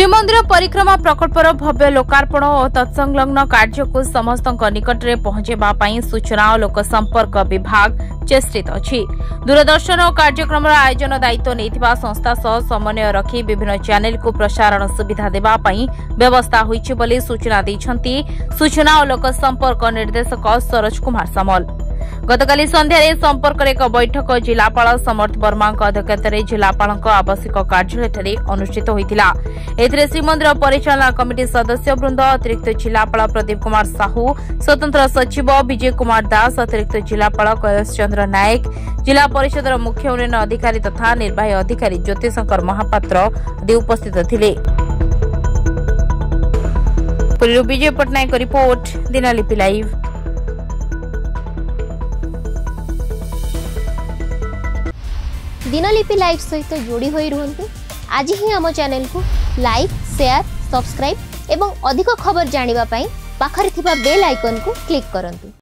श्रीमन्दिर परिक्रमा प्रकर भव्य लोकार्पण लोकाप तत्संग्न कार्य निकटले पहचापू सूचना लोकसम्पर्क विभाग चेष्टित दूरदर्शनक्रम कार्यक्रम आयोजन दायित्व संस्था सह समन्वय रखी विभिन्न को प्रसारण सुविधा व्यवस्था सूचना दापस्थापर्क निर्देशक सरोज कुमार समल ଗତକାଲି ସନ୍ଧ୍ୟାରେ ସମ୍ପର୍କରେ ଏକ ବୈଠକ ଜିଲ୍ଲାପାଳ ସମର୍ଥ ବର୍ମାଙ୍କ ଅଧ୍ୟକ୍ଷତାରେ ଜିଲ୍ଲାପାଳଙ୍କ ଆବାସିକ କାର୍ଯ୍ୟାଳୟଠାରେ ଅନୁଷ୍ଠିତ ହୋଇଥିଲା ଏଥିରେ ଶ୍ରୀମନ୍ଦିର ପରିଚାଳନା କମିଟି ସଦସ୍ୟବୃନ୍ଦ ଅତିରିକ୍ତ ଜିଲ୍ଲାପାଳ ପ୍ରଦୀପ କୁମାର ସାହୁ ସ୍ୱତନ୍ତ୍ର ସଚିବ ବିଜୟ କୁମାର ଦାସ ଅତିରିକ୍ତ ଜିଲ୍ଲାପାଳ କୈଳାସ ଚନ୍ଦ୍ର ନାୟକ ଜିଲ୍ଲା ପରିଷଦର ମୁଖ୍ୟ ଉନ୍ନୟନ ଅଧିକାରୀ ତଥା ନିର୍ବାହୀ ଅଧିକାରୀ ଜ୍ୟୋତିଶଙ୍କର ମହାପାତ୍ର ଆଦି ଉପସ୍ଥିତ ଥିଲେ ପୁରୀରୁ Bijay Pattanaik report Dinalipi live Dinalipi live ସହିତ ଯୋଡ଼ି ହୋଇ ରୁହନ୍ତୁ ଆଜି ହିଁ ଆମ ଚ୍ୟାନେଲକୁ ଲାଇକ୍ ସେୟାର ସବସ୍କ୍ରାଇବ୍ ଏବଂ ଅଧିକ ଖବର ଜାଣିବା ପାଇଁ ପାଖରେ ଥିବା ବେଲ୍ ଆଇକନ୍କୁ କ୍ଲିକ୍ କରନ୍ତୁ